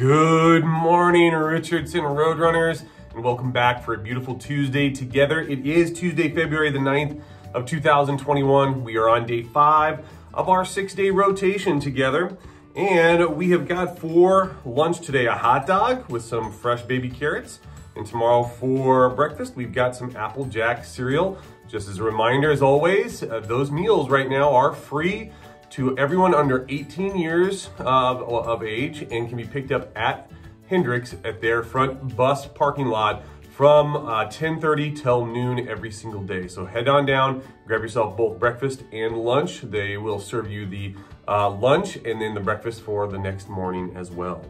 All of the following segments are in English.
Good morning, Richardson Roadrunners, and welcome back for a beautiful Tuesday together. It is Tuesday, February the 9th of 2021. We are on day five of our six day rotation together. And we have got for lunch today a hot dog with some fresh baby carrots. And tomorrow for breakfast, we've got some Apple Jack cereal. Just as a reminder, as always, uh, those meals right now are free to everyone under 18 years of, of age and can be picked up at Hendrix at their front bus parking lot from uh, 10.30 till noon every single day. So head on down, grab yourself both breakfast and lunch. They will serve you the uh, lunch and then the breakfast for the next morning as well.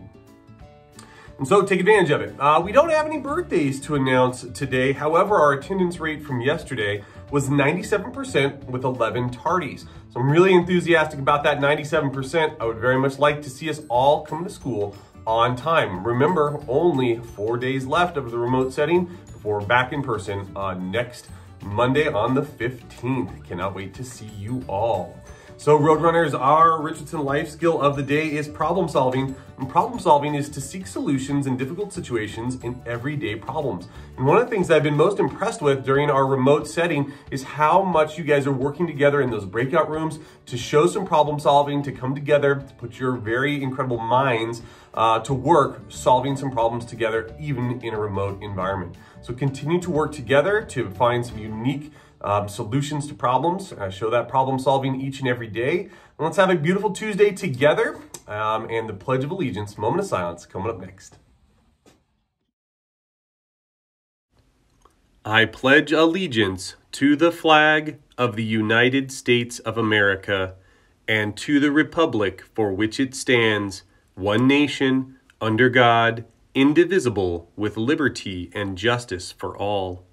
And so take advantage of it. Uh, we don't have any birthdays to announce today. However, our attendance rate from yesterday was 97% with 11 tardies. So I'm really enthusiastic about that 97%. I would very much like to see us all come to school on time. Remember, only four days left of the remote setting before back in person on next Monday on the 15th. Cannot wait to see you all. So Roadrunners, our Richardson life skill of the day is problem solving. And problem solving is to seek solutions in difficult situations in everyday problems. And one of the things I've been most impressed with during our remote setting is how much you guys are working together in those breakout rooms to show some problem solving, to come together, to put your very incredible minds uh, to work solving some problems together, even in a remote environment. So continue to work together to find some unique um, solutions to problems. I show that problem solving each and every day. And let's have a beautiful Tuesday together um, and the Pledge of Allegiance, moment of silence, coming up next. I pledge allegiance to the flag of the United States of America and to the republic for which it stands, one nation, under God, indivisible, with liberty and justice for all.